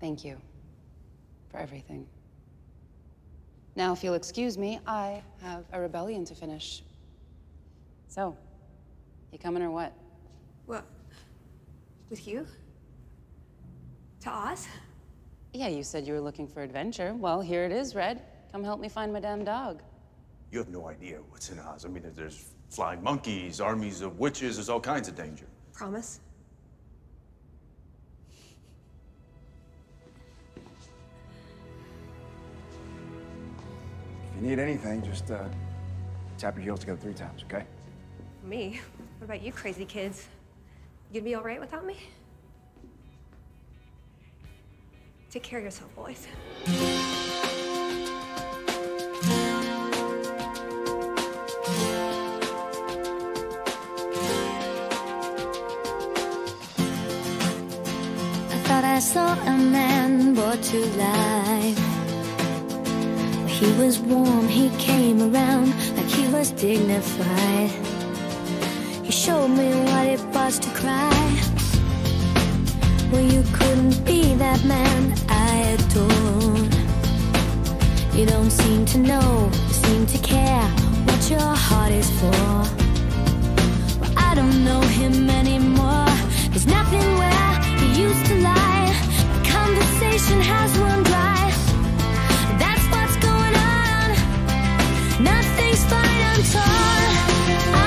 Thank you for everything. Now, if you'll excuse me, I have a rebellion to finish. So, you coming or what? What? With you? To Oz? Yeah, you said you were looking for adventure. Well, here it is, Red. Come help me find my damn dog. You have no idea what's in Oz. I mean, there's flying monkeys, armies of witches, there's all kinds of danger. Promise? You need anything, just uh, tap your heels together three times, okay? Me? What about you crazy kids? You gonna be all right without me? Take care of yourself, boys. I thought I saw a man brought to life. He was warm, he came around like he was dignified. He showed me what it was to cry. Well, you couldn't be that man I adored. You don't seem to know, seem to care what your heart is for. Well, I don't know him Nothing's fine,